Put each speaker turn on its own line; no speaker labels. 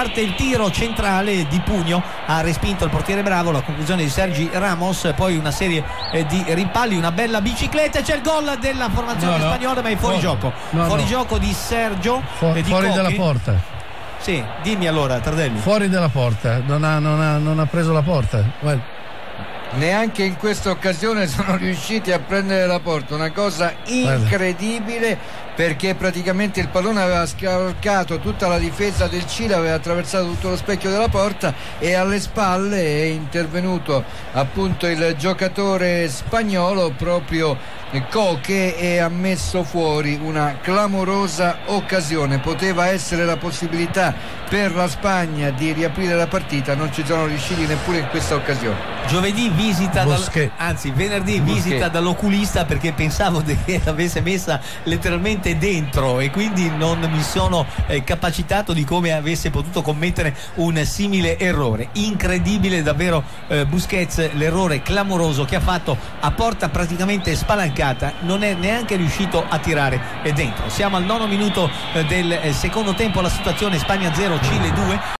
parte il tiro centrale di pugno ha respinto il portiere Bravo la conclusione di Sergi Ramos poi una serie eh, di rimpalli una bella bicicletta c'è il gol della formazione
No, no.
spagnola ma è fuori
No.
gioco
No,
fuori gioco di Sergio
Fu-
di
fuori
Cocchi.
dalla porta.
sì dimmi allora Tardelli
Fuori dalla porta. Non ha, non ha- non ha preso la porta. Guarda.
Neanche in questa occasione sono riusciti a prendere la porta, una cosa incredibile perché praticamente il pallone aveva scavalcato tutta la difesa del Cile, aveva attraversato tutto lo specchio della porta e alle spalle è intervenuto appunto il giocatore spagnolo proprio Coche e ha messo fuori una clamorosa occasione. Poteva essere la possibilità per la Spagna di riaprire la partita, non ci sono riusciti neppure in questa occasione.
Giovedì visita dal- anzi venerdì
Bosquet.
visita dall'oculista perché pensavo che l'avesse messa letteralmente dentro e quindi non mi sono eh, capacitato di come avesse potuto commettere un simile errore. Incredibile davvero eh, Busquets l'errore clamoroso che ha fatto a porta praticamente spalancata, non è neanche riuscito a tirare dentro. Siamo al nono minuto eh, del eh, secondo tempo, la situazione Spagna 0 Cile 2.